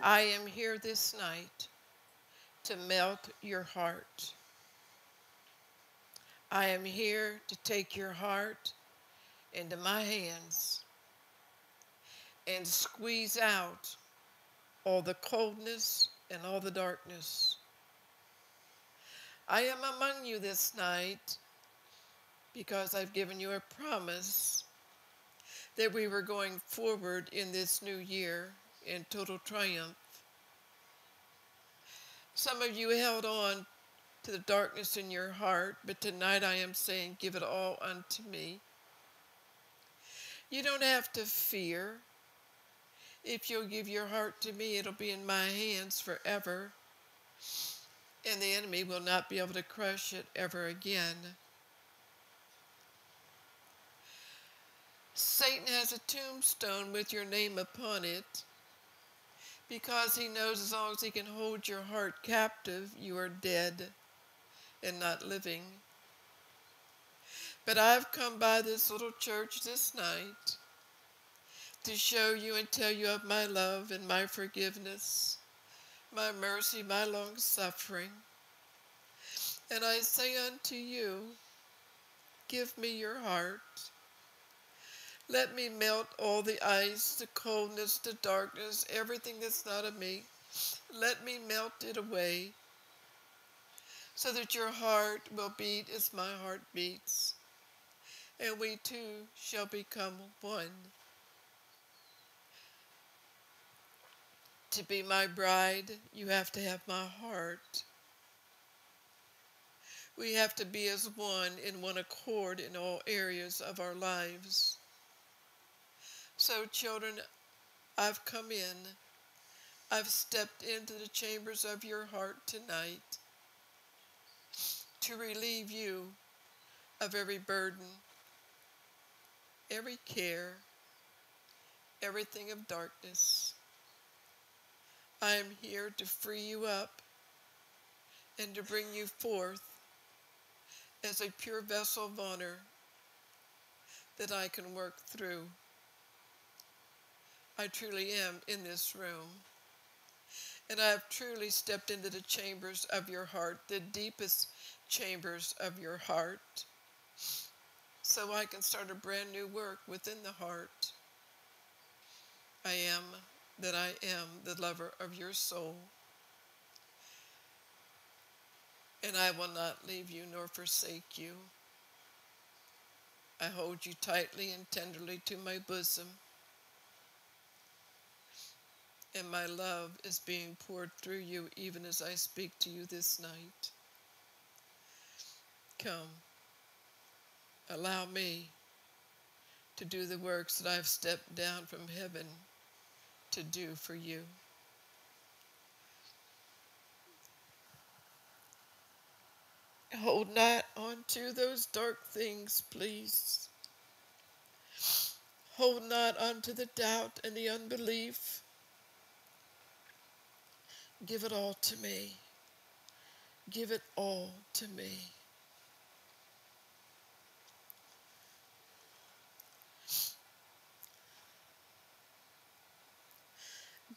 I am here this night to melt your heart. I am here to take your heart into my hands and squeeze out all the coldness and all the darkness. I am among you this night because I've given you a promise that we were going forward in this new year in total triumph. Some of you held on to the darkness in your heart, but tonight I am saying, Give it all unto me. You don't have to fear. If you'll give your heart to me, it'll be in my hands forever, and the enemy will not be able to crush it ever again. Satan has a tombstone with your name upon it because he knows as long as he can hold your heart captive, you are dead and not living. But I've come by this little church this night to show you and tell you of my love and my forgiveness, my mercy, my long suffering. And I say unto you, give me your heart. Let me melt all the ice, the coldness, the darkness, everything that's not of me. Let me melt it away so that your heart will beat as my heart beats, and we two shall become one. To be my bride, you have to have my heart. We have to be as one in one accord in all areas of our lives. So, children, I've come in. I've stepped into the chambers of your heart tonight to relieve you of every burden, every care, everything of darkness. I am here to free you up and to bring you forth as a pure vessel of honor that I can work through. I truly am in this room. And I have truly stepped into the chambers of your heart, the deepest chambers of your heart, so I can start a brand new work within the heart. I am that I am the lover of your soul. And I will not leave you nor forsake you. I hold you tightly and tenderly to my bosom. And my love is being poured through you even as I speak to you this night. Come, allow me to do the works that I've stepped down from heaven to do for you. Hold not on to those dark things, please. Hold not on to the doubt and the unbelief. Give it all to me. Give it all to me.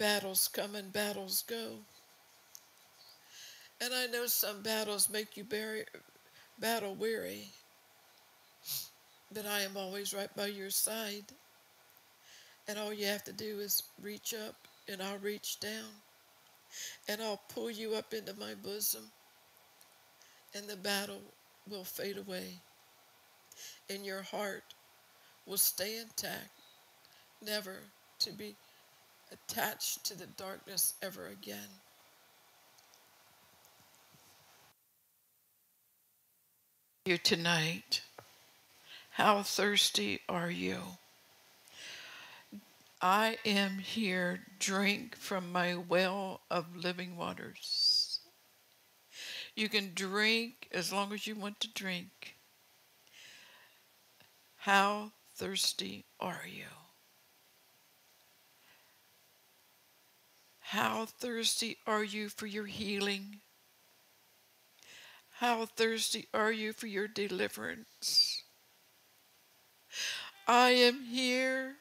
battles come and battles go. And I know some battles make you battle weary, but I am always right by your side. And all you have to do is reach up, and I'll reach down, and I'll pull you up into my bosom, and the battle will fade away, and your heart will stay intact, never to be attached to the darkness ever again. You tonight, how thirsty are you? I am here, drink from my well of living waters. You can drink as long as you want to drink. How thirsty are you? How thirsty are you for your healing? How thirsty are you for your deliverance? I am here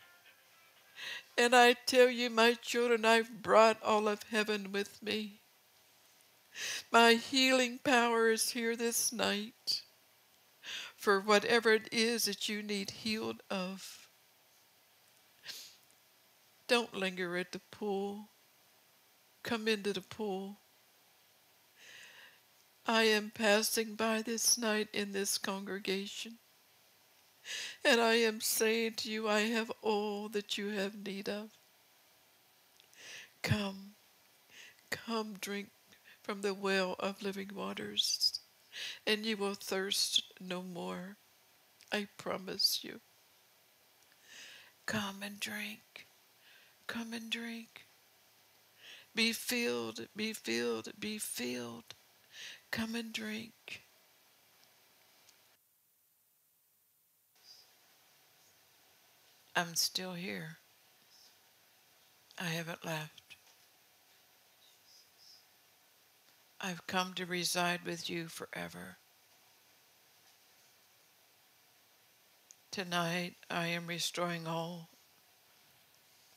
And I tell you, my children, I've brought all of heaven with me. My healing power is here this night for whatever it is that you need healed of. Don't linger at the pool. Come into the pool. I am passing by this night in this congregation. And I am saying to you, I have all that you have need of. Come, come drink from the well of living waters, and you will thirst no more. I promise you. Come and drink. Come and drink. Be filled, be filled, be filled. Come and drink. I'm still here. I haven't left. I've come to reside with you forever. Tonight I am restoring all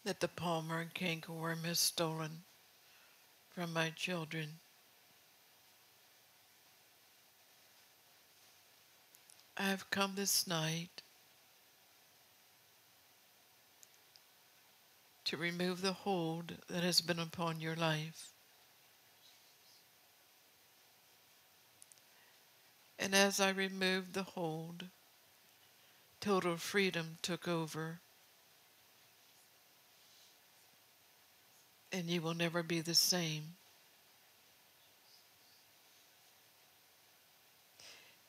that the palmer and cankerworm has stolen from my children. I have come this night to remove the hold that has been upon your life. And as I removed the hold, total freedom took over. And you will never be the same.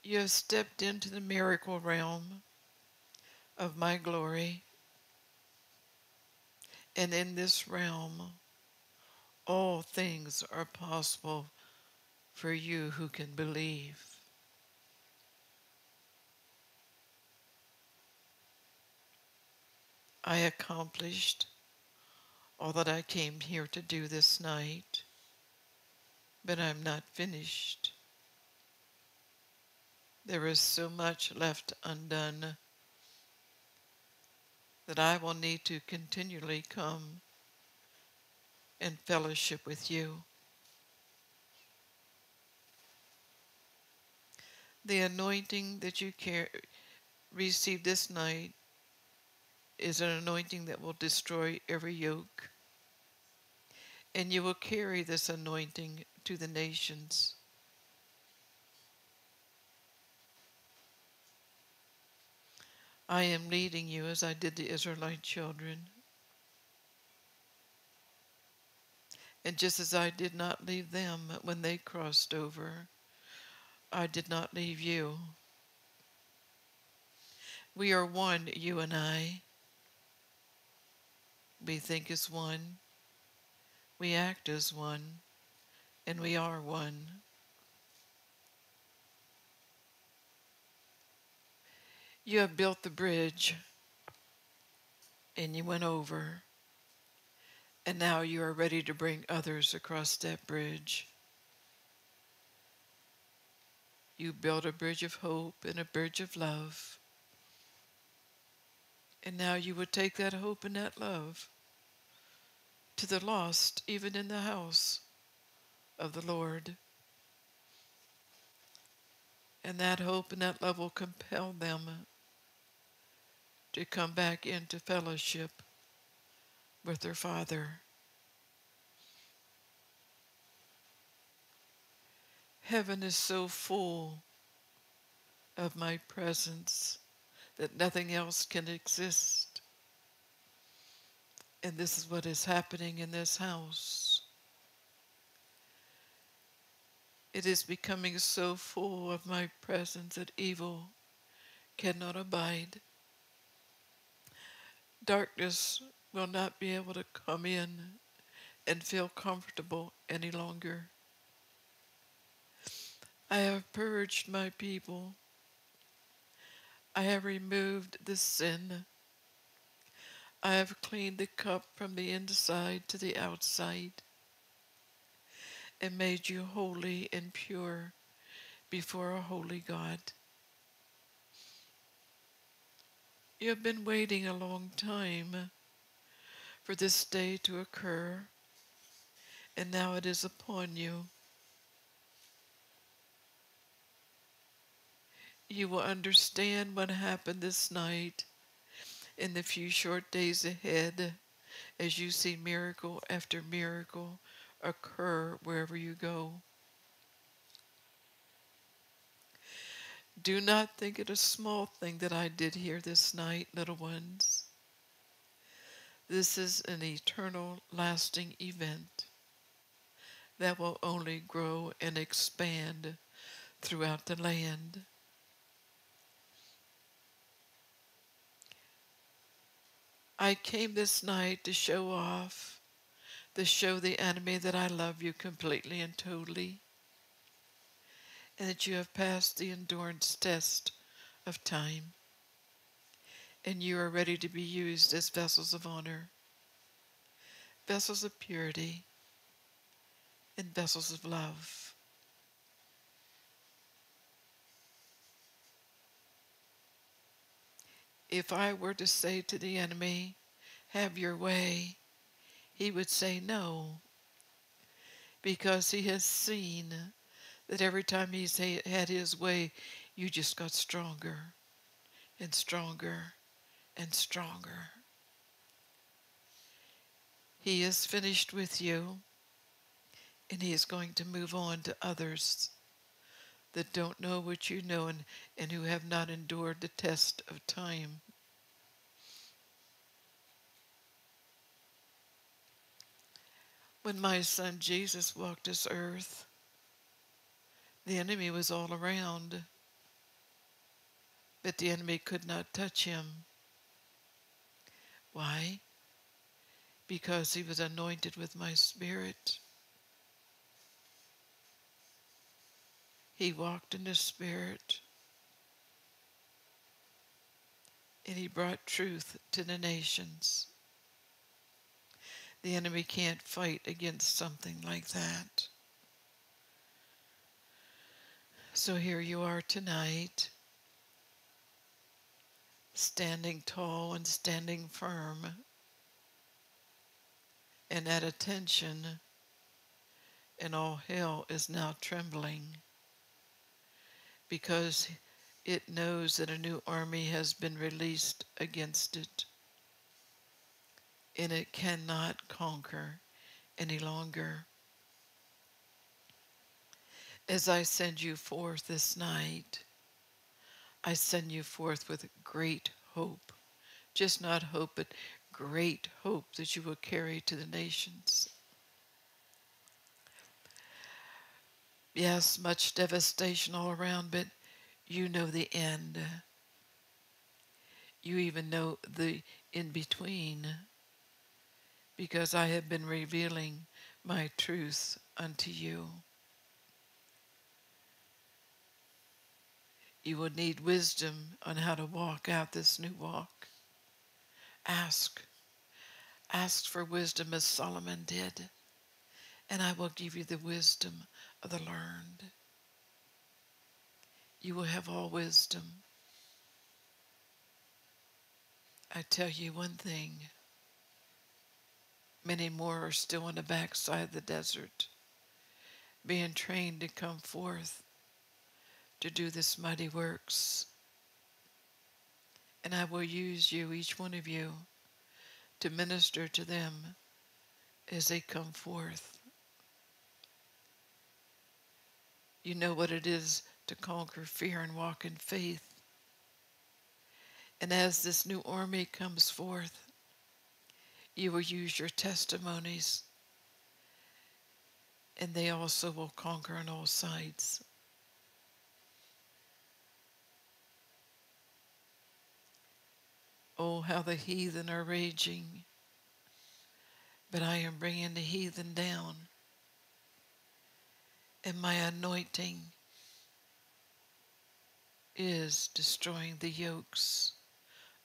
You have stepped into the miracle realm of my glory. And in this realm, all things are possible for you who can believe. I accomplished all that I came here to do this night, but I'm not finished. There is so much left undone that I will need to continually come in fellowship with you. The anointing that you care, receive this night is an anointing that will destroy every yoke. And you will carry this anointing to the nations. I am leading you as I did the Israelite children. And just as I did not leave them when they crossed over, I did not leave you. We are one, you and I. We think as one, we act as one, and we are one. You have built the bridge and you went over, and now you are ready to bring others across that bridge. You built a bridge of hope and a bridge of love. And now you would take that hope and that love to the lost, even in the house of the Lord. And that hope and that love will compel them to come back into fellowship with their Father. Heaven is so full of my presence that nothing else can exist. And this is what is happening in this house. It is becoming so full of my presence that evil cannot abide darkness will not be able to come in and feel comfortable any longer. I have purged my people. I have removed the sin. I have cleaned the cup from the inside to the outside and made you holy and pure before a holy God. You have been waiting a long time for this day to occur, and now it is upon you. You will understand what happened this night in the few short days ahead as you see miracle after miracle occur wherever you go. Do not think it a small thing that I did here this night, little ones. This is an eternal, lasting event that will only grow and expand throughout the land. I came this night to show off, to show the enemy that I love you completely and totally, and that you have passed the endurance test of time and you are ready to be used as vessels of honor, vessels of purity, and vessels of love. If I were to say to the enemy, Have your way, he would say no, because he has seen that every time he's had his way, you just got stronger and stronger and stronger. He is finished with you, and He is going to move on to others that don't know what you know and, and who have not endured the test of time. When my son Jesus walked this earth, the enemy was all around, but the enemy could not touch him why? Because he was anointed with my spirit. He walked in the spirit. And he brought truth to the nations. The enemy can't fight against something like that. So here you are tonight standing tall and standing firm and at attention, and all hell is now trembling because it knows that a new army has been released against it and it cannot conquer any longer. As I send you forth this night, I send you forth with great hope. Just not hope, but great hope that you will carry to the nations. Yes, much devastation all around, but you know the end. You even know the in between because I have been revealing my truth unto you. You will need wisdom on how to walk out this new walk. Ask. Ask for wisdom as Solomon did, and I will give you the wisdom of the learned. You will have all wisdom. I tell you one thing many more are still on the backside of the desert, being trained to come forth to do this mighty works. And I will use you, each one of you, to minister to them as they come forth. You know what it is to conquer fear and walk in faith. And as this new army comes forth, you will use your testimonies, and they also will conquer on all sides. Oh, how the heathen are raging. But I am bringing the heathen down. And my anointing is destroying the yokes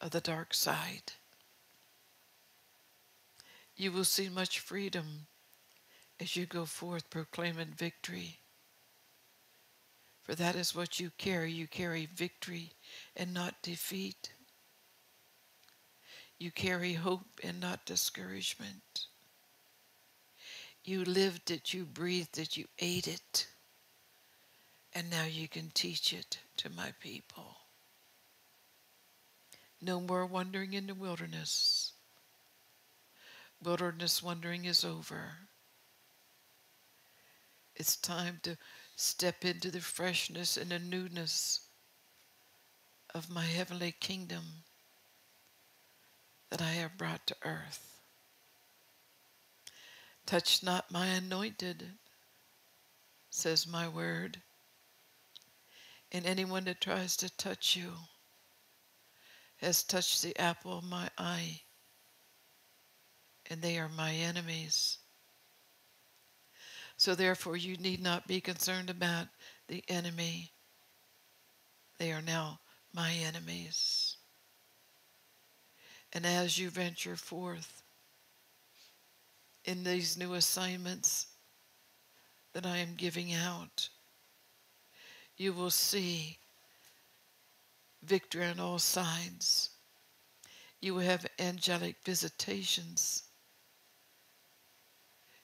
of the dark side. You will see much freedom as you go forth proclaiming victory. For that is what you carry. You carry victory and not defeat. You carry hope and not discouragement. You lived it, you breathed it, you ate it, and now you can teach it to my people. No more wandering in the wilderness. Wilderness wandering is over. It's time to step into the freshness and the newness of my heavenly kingdom that I have brought to earth. Touch not my anointed, says my word. And anyone that tries to touch you has touched the apple of my eye, and they are my enemies. So therefore, you need not be concerned about the enemy. They are now my enemies. And as you venture forth in these new assignments that I am giving out, you will see victory on all sides. You will have angelic visitations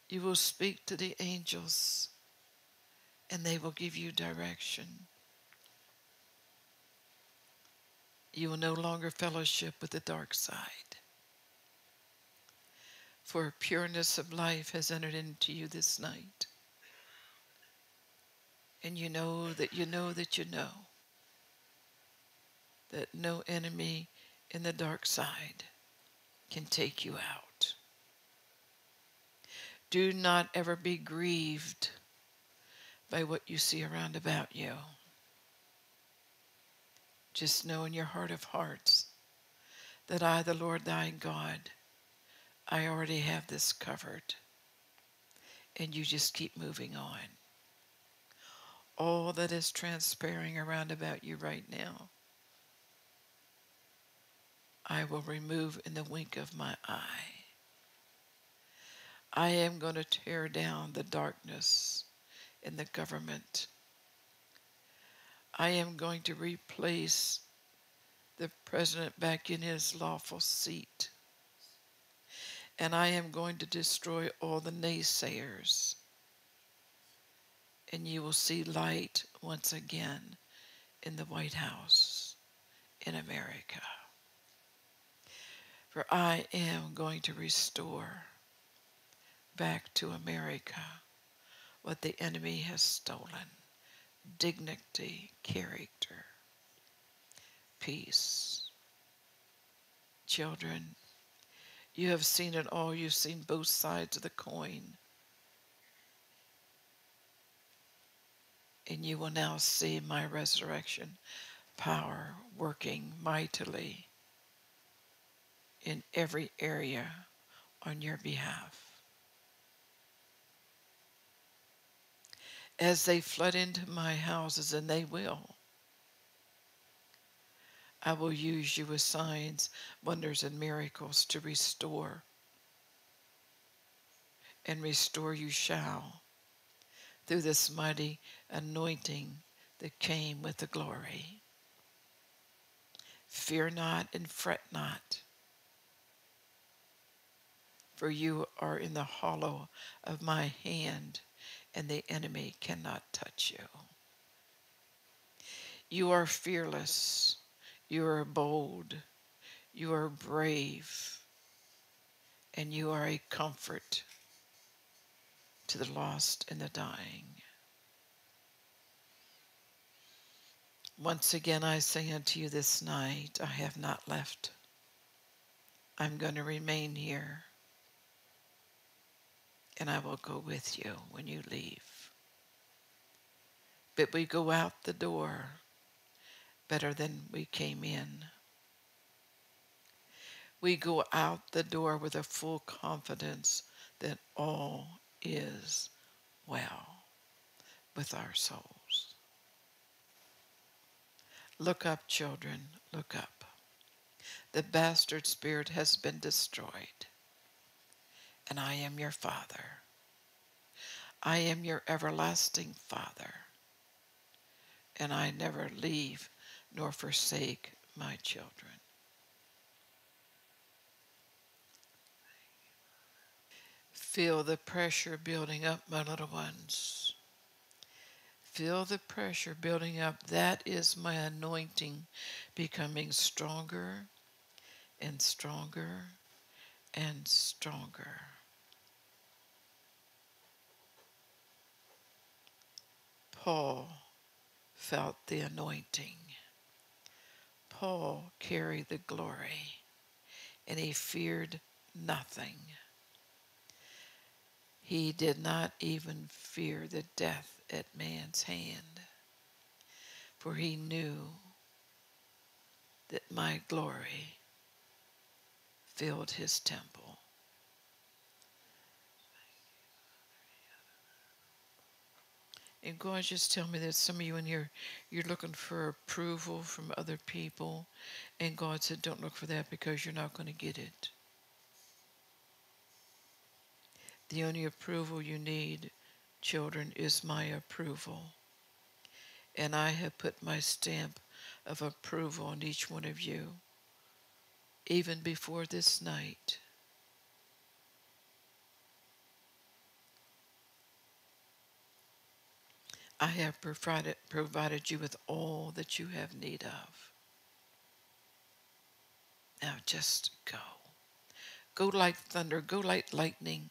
you will speak to the angels and they will give you direction. You will no longer fellowship with the dark side. For pureness of life has entered into you this night. And you know that you know that you know that no enemy in the dark side can take you out. Do not ever be grieved by what you see around about you. Just know in your heart of hearts that I, the Lord thy God, I already have this covered. And you just keep moving on. All that is transpiring around about you right now, I will remove in the wink of my eye. I am going to tear down the darkness in the government. I am going to replace the president back in his lawful seat. And I am going to destroy all the naysayers. And you will see light once again in the White House in America. For I am going to restore back to America what the enemy has stolen dignity, character, peace. Children, you have seen it all. You've seen both sides of the coin. And you will now see my resurrection power working mightily in every area on your behalf. As they flood into my houses, and they will. I will use you with signs, wonders, and miracles to restore. And restore you shall through this mighty anointing that came with the glory. Fear not and fret not, for you are in the hollow of my hand and the enemy cannot touch you. You are fearless. You are bold. You are brave. And you are a comfort to the lost and the dying. Once again, I say unto you this night, I have not left. I'm going to remain here and I will go with you when you leave. But we go out the door better than we came in. We go out the door with a full confidence that all is well with our souls. Look up, children, look up. The bastard spirit has been destroyed and I am your Father. I am your everlasting Father, and I never leave nor forsake my children. Feel the pressure building up, my little ones. Feel the pressure building up. That is my anointing becoming stronger and stronger and stronger. Paul felt the anointing. Paul carried the glory, and he feared nothing. He did not even fear the death at man's hand, for he knew that my glory filled his temple. And God just tell me that some of you in here, you're looking for approval from other people. And God said, don't look for that because you're not going to get it. The only approval you need, children, is my approval. And I have put my stamp of approval on each one of you, even before this night. I have provided, provided you with all that you have need of. Now just go. Go like thunder, go like lightning,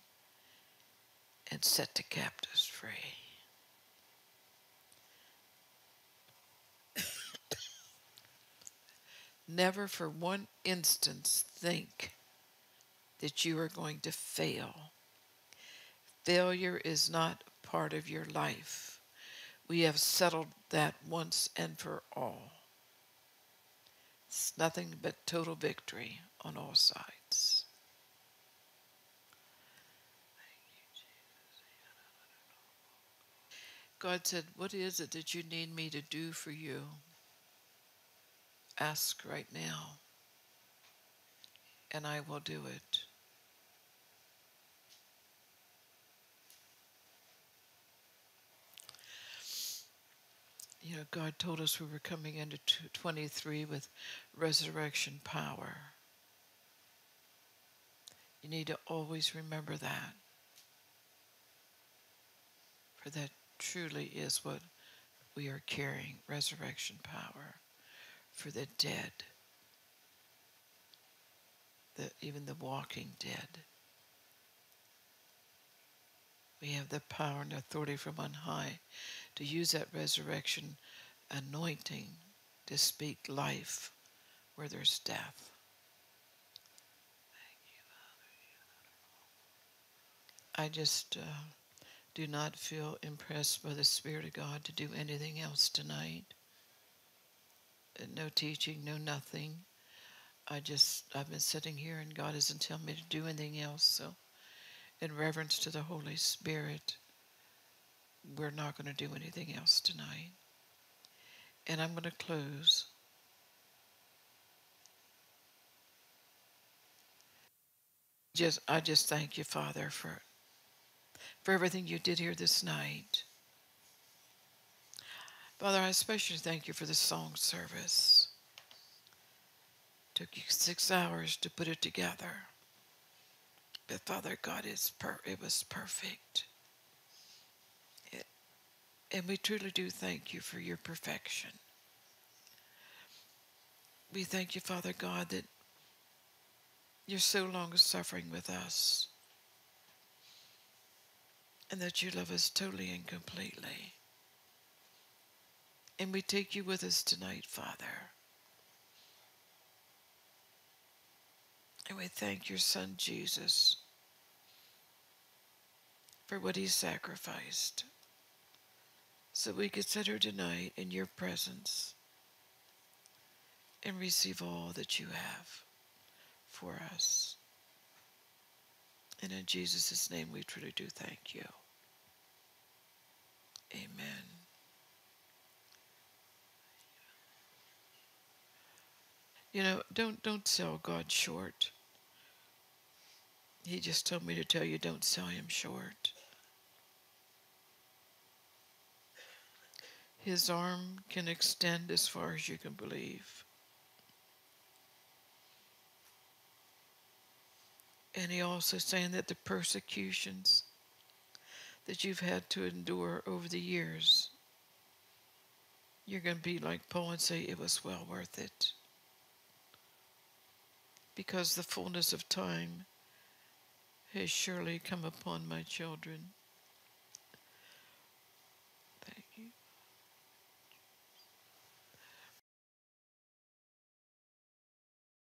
and set the captives free. Never for one instance think that you are going to fail. Failure is not part of your life. We have settled that once and for all. It's nothing but total victory on all sides. God said, What is it that you need me to do for you? Ask right now, and I will do it. You know, God told us we were coming into 23 with resurrection power. You need to always remember that. For that truly is what we are carrying resurrection power for the dead, the, even the walking dead. We have the power and authority from on high to use that resurrection anointing to speak life where there's death. I just uh, do not feel impressed by the Spirit of God to do anything else tonight. No teaching, no nothing. I just, I've been sitting here and God isn't telling me to do anything else. So, in reverence to the Holy Spirit, we're not going to do anything else tonight. And I'm going to close. Just, I just thank you, Father, for for everything you did here this night. Father, I especially thank you for the song service. Took you six hours to put it together. But Father God, it's per- it was perfect. It, And we truly do thank you for your perfection. We thank you, Father God, that you're so long suffering with us and that you love us totally and completely. And we take you with us tonight, Father. And we thank your Son, Jesus, for what he sacrificed so we could sit here tonight in your presence and receive all that you have for us. And in Jesus' name we truly do thank you. Amen. You know, don't don't sell God short. He just told me to tell you don't sell him short. His arm can extend as far as you can believe. And he also saying that the persecutions that you've had to endure over the years, you're going to be like Paul and say, it was well worth it. Because the fullness of time has surely come upon my children.